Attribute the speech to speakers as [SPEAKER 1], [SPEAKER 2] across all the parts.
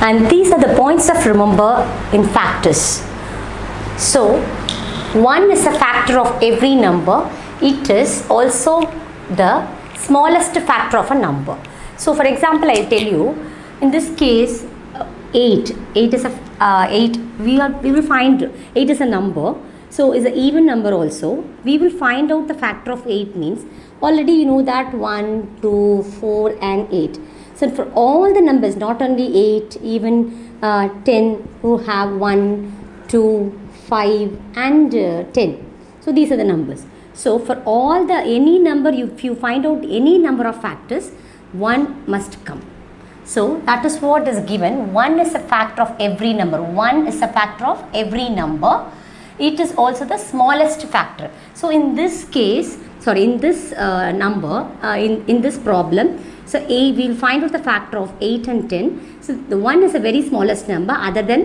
[SPEAKER 1] And these are the points of remember in factors. So, 1 is a factor of every number. It is also the smallest factor of a number. So, for example, I tell you, in this case, uh, 8. 8 is a uh, 8. We, are, we will find 8 is a number. So, is an even number also. We will find out the factor of 8 means already you know that 1, 2, 4 and 8. So, for all the numbers, not only 8, even uh, 10 who have 1, 2, 5 and uh, 10. So, these are the numbers. So, for all the any number, if you find out any number of factors, 1 must come. So, that is what is given. 1 is a factor of every number. 1 is a factor of every number. It is also the smallest factor. So, in this case, sorry, in this uh, number, uh, in, in this problem, so A, we will find out the factor of 8 and 10. So, the 1 is a very smallest number other than,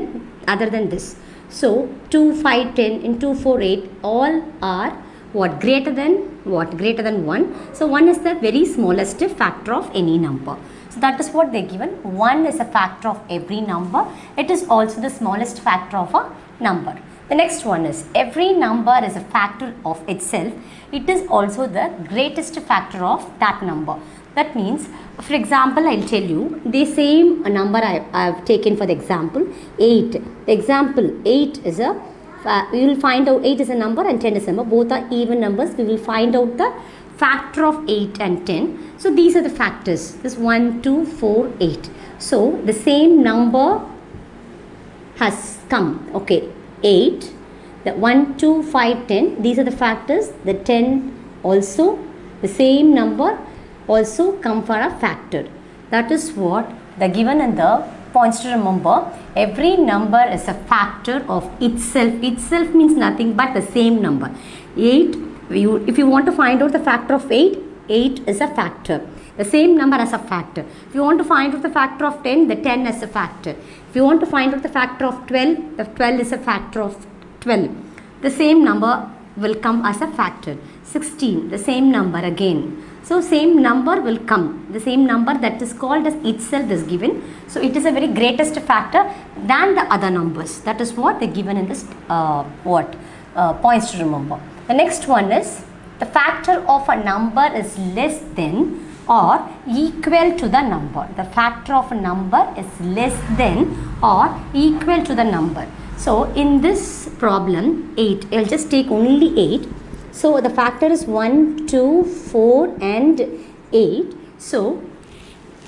[SPEAKER 1] other than this. So, 2, 5, 10 and 2, 4, 8 all are what greater than what greater than 1. So, 1 is the very smallest factor of any number. So, that is what they are given. 1 is a factor of every number. It is also the smallest factor of a number. The next one is every number is a factor of itself. It is also the greatest factor of that number. That means, for example, I'll tell you the same number I, I have taken for the example 8. The example 8 is a, uh, will find out 8 is a number and 10 is a number. Both are even numbers. We will find out the factor of 8 and 10. So, these are the factors. This 1, 2, 4, 8. So, the same number has come. Okay, 8, the 1, 2, 5, 10. These are the factors. The 10 also, the same number also come for a factor. That is what the given and the points to remember. Every number is a factor of itself. Itself means nothing but the same number. 8, you, if you want to find out the factor of 8, 8 is a factor. The same number as a factor. If you want to find out the factor of 10, the 10 is a factor. If you want to find out the factor of 12, the 12 is a factor of 12. The same number will come as a factor. 16, the same number again. So, same number will come. The same number that is called as itself is given. So, it is a very greatest factor than the other numbers. That is what they given in this uh, what uh, points to remember. The next one is the factor of a number is less than or equal to the number. The factor of a number is less than or equal to the number. So, in this problem 8, I will just take only 8. So, the factor is 1, 2, 4 and 8. So,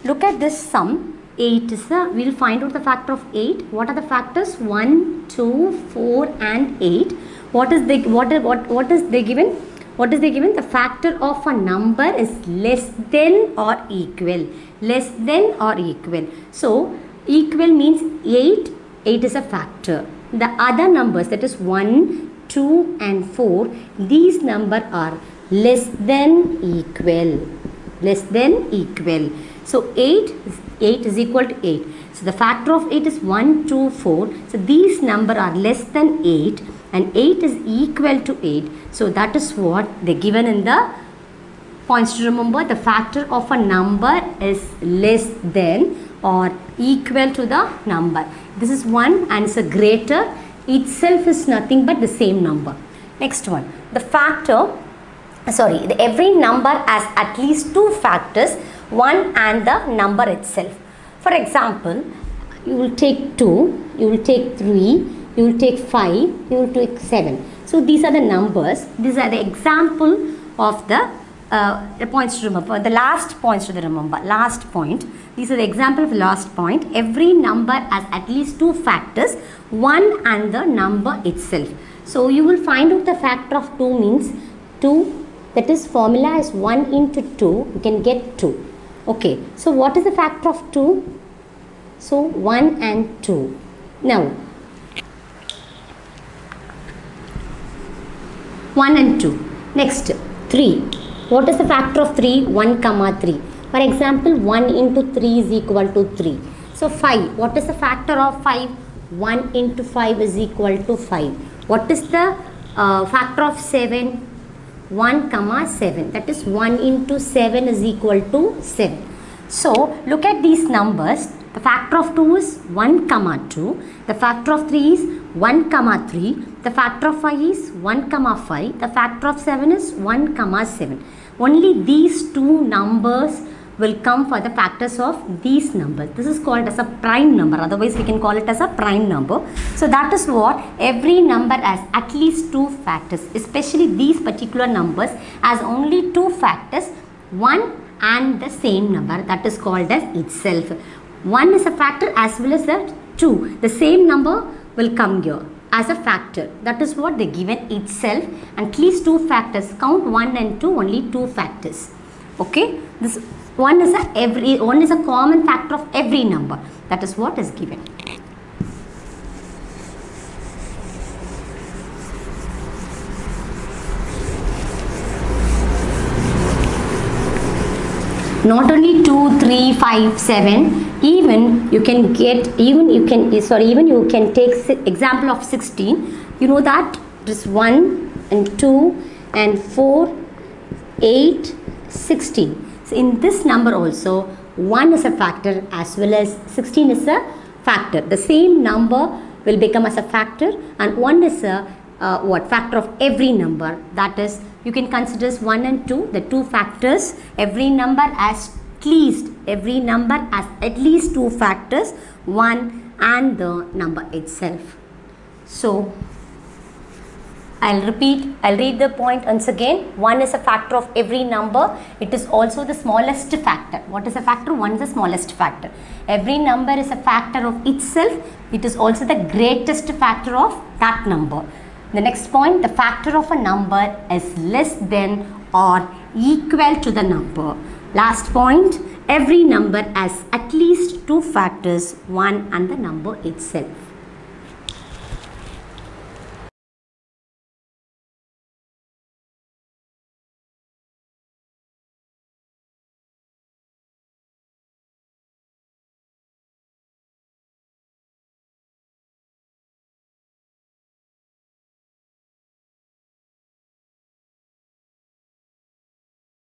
[SPEAKER 1] look at this sum 8 is the, we will find out the factor of 8. What are the factors? 1, 2, 4 and 8. What is the, what, what, what is they given? What is they given? The factor of a number is less than or equal. Less than or equal. So, equal means 8. 8 is a factor. The other numbers that is 1, 2 and 4, these number are less than equal. Less than equal. So, 8 is, 8 is equal to 8. So, the factor of 8 is 1, 2, 4. So, these number are less than 8 and 8 is equal to 8. So, that is what they given in the points to remember. The factor of a number is less than or equal to the number. This is 1 and it's a greater itself is nothing but the same number. Next one, the factor, sorry, the, every number has at least two factors, one and the number itself. For example, you will take 2, you will take 3, you will take 5, you will take 7. So, these are the numbers, these are the example of the uh, points to remember, the last points to remember, last point. These are the example of the last point. Every number has at least two factors, one and the number itself. So, you will find out the factor of 2 means 2 that is formula is 1 into 2 you can get 2. Okay. So, what is the factor of 2? So, 1 and 2. Now, 1 and 2. Next, 3. What is the factor of 3? 1 comma 3. For example, 1 into 3 is equal to 3. So, 5. What is the factor of 5? 1 into 5 is equal to 5. What is the uh, factor of 7? 1 comma 7. That is 1 into 7 is equal to 7. So, look at these numbers The factor of 2 is 1 comma 2. The factor of 3 is 1 comma 3. The factor of 5 is 1 comma 5. The factor of 7 is 1 comma 7. Only these two numbers will come for the factors of these numbers. This is called as a prime number. Otherwise, we can call it as a prime number. So that is what every number has at least two factors. Especially these particular numbers has only two factors. One and the same number that is called as itself. One is a factor as well as the two. The same number will come here as a factor. That is what they given itself and at least two factors. Count 1 and 2 only two factors. Okay. This one is a every one is a common factor of every number. That is what is given. Not only 2 3 5 7 even you can get even you can sorry even you can take example of 16 you know that? This 1 and 2 and 4 8 16 so in this number also 1 is a factor as well as 16 is a factor. The same number will become as a factor and 1 is a uh, what? Factor of every number. That is you can consider 1 and 2 the two factors every number as at least every number as at least two factors 1 and the number itself so I'll repeat, I'll read the point once again. 1 is a factor of every number. It is also the smallest factor. What is a factor? 1 is the smallest factor. Every number is a factor of itself. It is also the greatest factor of that number. The next point, the factor of a number is less than or equal to the number. Last point, every number has at least two factors, one and the number itself.